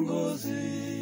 uongozi.